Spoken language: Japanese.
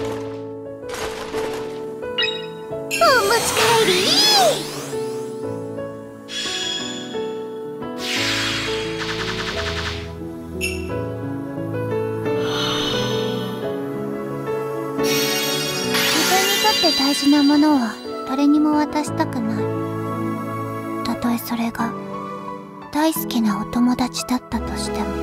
自分にとって大事なものは誰にも渡したくない。たとえそれが大好きなお友達だったとしても。